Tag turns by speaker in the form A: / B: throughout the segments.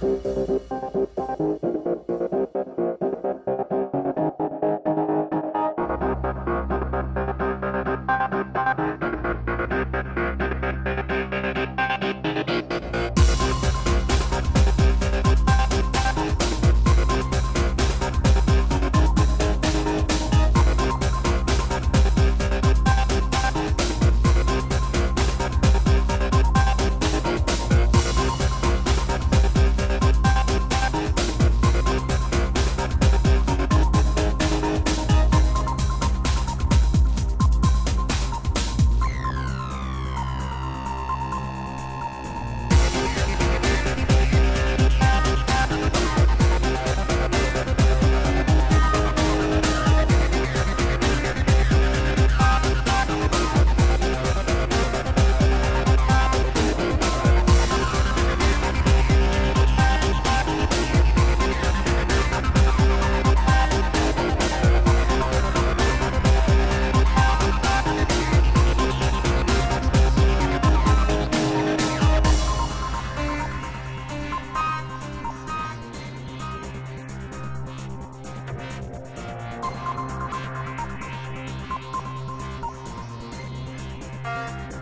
A: Música Música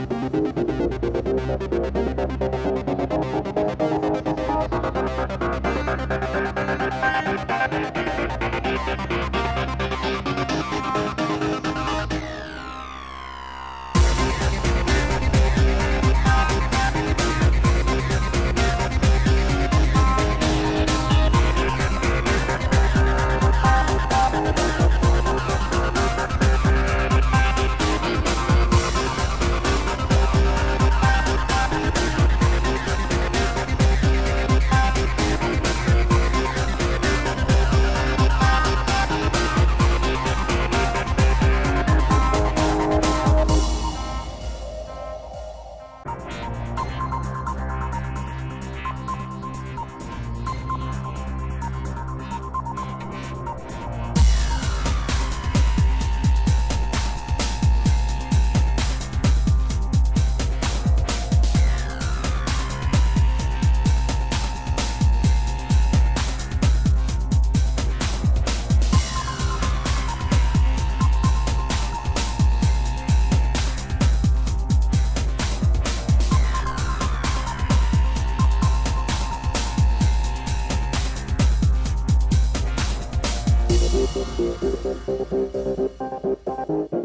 A: Thank you.